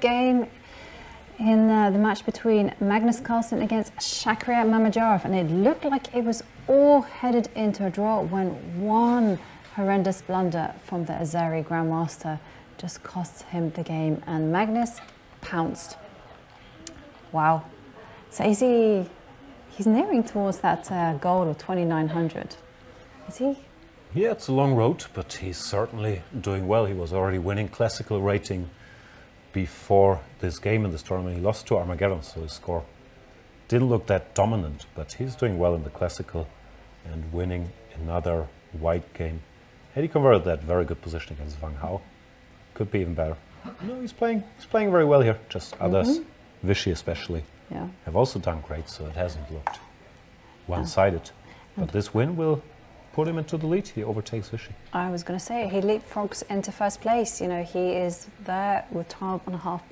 game in uh, the match between Magnus Carlsen against Shakhriyar Mamedyarov and it looked like it was all headed into a draw when one horrendous blunder from the Azeri Grandmaster just cost him the game, and Magnus pounced. Wow. So is he, he's nearing towards that uh, goal of 2900. Is he? Yeah, it's a long road, but he's certainly doing well. He was already winning classical rating before this game in this tournament. He lost to Armageddon, so his score didn't look that dominant, but he's doing well in the classical and winning another white game. Had he converted that very good position against Wang Hao, could be even better. No, he's playing. He's playing very well here. Just others, mm -hmm. Vishy especially, yeah. have also done great. So it hasn't looked one-sided. Yeah. But this win will put him into the lead. He overtakes Vishy. I was going to say he leapfrogs into first place. You know, he is there with 12 and a half